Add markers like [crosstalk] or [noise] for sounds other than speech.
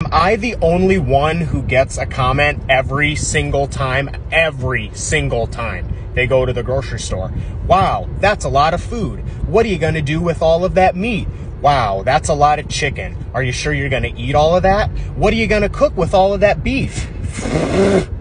Am I the only one who gets a comment every single time? Every single time they go to the grocery store. Wow, that's a lot of food. What are you going to do with all of that meat? Wow, that's a lot of chicken. Are you sure you're going to eat all of that? What are you going to cook with all of that beef? [laughs]